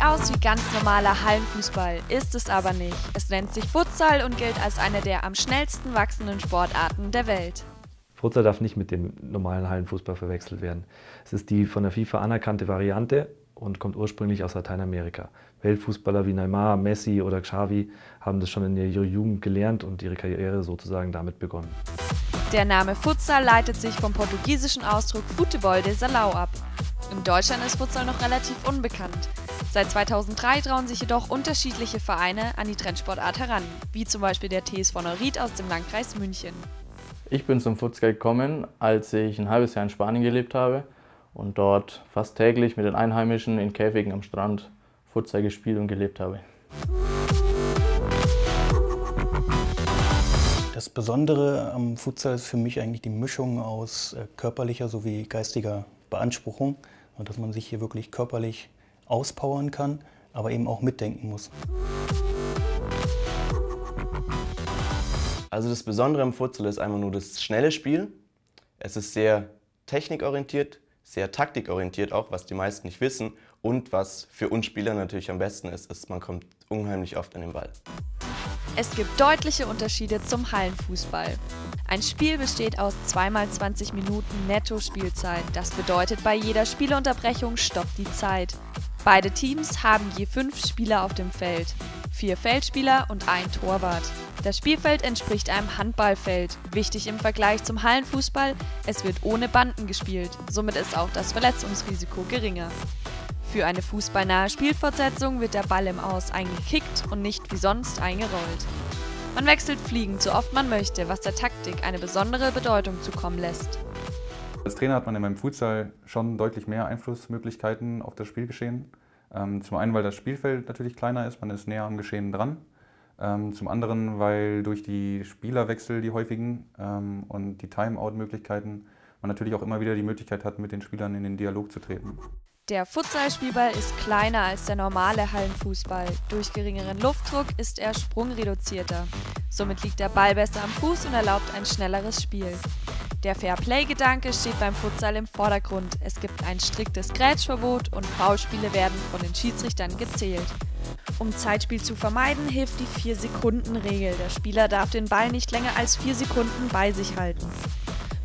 Sieht aus wie ganz normaler Hallenfußball, ist es aber nicht. Es nennt sich Futsal und gilt als eine der am schnellsten wachsenden Sportarten der Welt. Futsal darf nicht mit dem normalen Hallenfußball verwechselt werden. Es ist die von der FIFA anerkannte Variante und kommt ursprünglich aus Lateinamerika. Weltfußballer wie Neymar, Messi oder Xavi haben das schon in ihrer Jugend gelernt und ihre Karriere sozusagen damit begonnen. Der Name Futsal leitet sich vom portugiesischen Ausdruck Futebol de Salão ab. In Deutschland ist Futsal noch relativ unbekannt. Seit 2003 trauen sich jedoch unterschiedliche Vereine an die Trendsportart heran, wie zum Beispiel der TSV Neuried aus dem Landkreis München. Ich bin zum Futsal gekommen, als ich ein halbes Jahr in Spanien gelebt habe und dort fast täglich mit den Einheimischen in Käfigen am Strand Futsal gespielt und gelebt habe. Das Besondere am Futsal ist für mich eigentlich die Mischung aus äh, körperlicher sowie geistiger Beanspruchung und dass man sich hier wirklich körperlich auspowern kann, aber eben auch mitdenken muss. Also das Besondere am Futsal ist einfach nur das schnelle Spiel. Es ist sehr technikorientiert, sehr taktikorientiert auch, was die meisten nicht wissen. Und was für uns Spieler natürlich am besten ist, ist, man kommt unheimlich oft an den Ball. Es gibt deutliche Unterschiede zum Hallenfußball. Ein Spiel besteht aus 2x20 Minuten Netto-Spielzeit. Das bedeutet, bei jeder Spielunterbrechung stoppt die Zeit. Beide Teams haben je fünf Spieler auf dem Feld, vier Feldspieler und ein Torwart. Das Spielfeld entspricht einem Handballfeld. Wichtig im Vergleich zum Hallenfußball, es wird ohne Banden gespielt. Somit ist auch das Verletzungsrisiko geringer. Für eine fußballnahe Spielfortsetzung wird der Ball im Aus eingekickt und nicht wie sonst eingerollt. Man wechselt fliegend so oft man möchte, was der Taktik eine besondere Bedeutung zukommen lässt. Als Trainer hat man in meinem Futsal schon deutlich mehr Einflussmöglichkeiten auf das Spielgeschehen. Ähm, zum einen, weil das Spielfeld natürlich kleiner ist, man ist näher am Geschehen dran. Ähm, zum anderen, weil durch die Spielerwechsel, die häufigen ähm, und die Timeout-Möglichkeiten, man natürlich auch immer wieder die Möglichkeit hat, mit den Spielern in den Dialog zu treten. Der Futsal-Spielball ist kleiner als der normale Hallenfußball. Durch geringeren Luftdruck ist er sprungreduzierter. Somit liegt der Ball besser am Fuß und erlaubt ein schnelleres Spiel. Der Fairplay-Gedanke steht beim Futsal im Vordergrund. Es gibt ein striktes Grätschverbot und Foulspiele werden von den Schiedsrichtern gezählt. Um Zeitspiel zu vermeiden, hilft die 4-Sekunden-Regel. Der Spieler darf den Ball nicht länger als 4 Sekunden bei sich halten.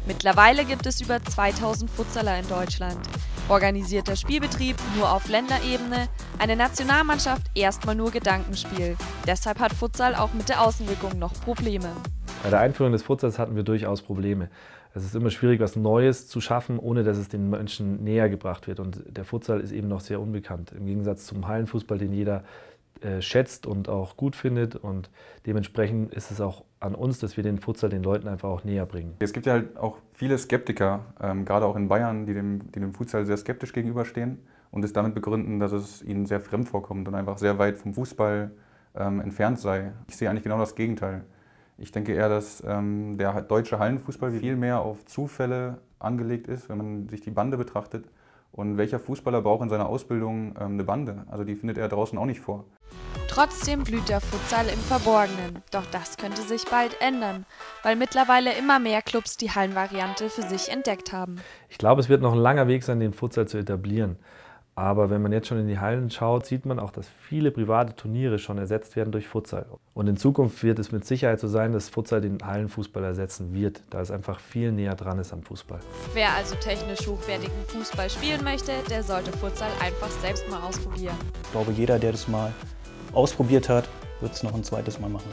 Mittlerweile gibt es über 2000 Futsaler in Deutschland. Organisierter Spielbetrieb nur auf Länderebene, eine Nationalmannschaft erstmal nur Gedankenspiel. Deshalb hat Futsal auch mit der Außenwirkung noch Probleme. Bei der Einführung des Futsals hatten wir durchaus Probleme. Es ist immer schwierig, was Neues zu schaffen, ohne dass es den Menschen näher gebracht wird. Und der Futsal ist eben noch sehr unbekannt. Im Gegensatz zum Hallenfußball, den jeder äh, schätzt und auch gut findet. Und dementsprechend ist es auch an uns, dass wir den Futsal den Leuten einfach auch näher bringen. Es gibt ja halt auch viele Skeptiker, ähm, gerade auch in Bayern, die dem, die dem Futsal sehr skeptisch gegenüberstehen und es damit begründen, dass es ihnen sehr fremd vorkommt und einfach sehr weit vom Fußball ähm, entfernt sei. Ich sehe eigentlich genau das Gegenteil. Ich denke eher, dass ähm, der deutsche Hallenfußball viel mehr auf Zufälle angelegt ist, wenn man sich die Bande betrachtet. Und welcher Fußballer braucht in seiner Ausbildung ähm, eine Bande? Also die findet er draußen auch nicht vor. Trotzdem blüht der Futsal im Verborgenen. Doch das könnte sich bald ändern, weil mittlerweile immer mehr Clubs die Hallenvariante für sich entdeckt haben. Ich glaube, es wird noch ein langer Weg sein, den Futsal zu etablieren. Aber wenn man jetzt schon in die Hallen schaut, sieht man auch, dass viele private Turniere schon ersetzt werden durch Futsal. Und in Zukunft wird es mit Sicherheit so sein, dass Futsal den Hallenfußball ersetzen wird, da es einfach viel näher dran ist am Fußball. Wer also technisch hochwertigen Fußball spielen möchte, der sollte Futsal einfach selbst mal ausprobieren. Ich glaube, jeder, der das mal ausprobiert hat, wird es noch ein zweites Mal machen.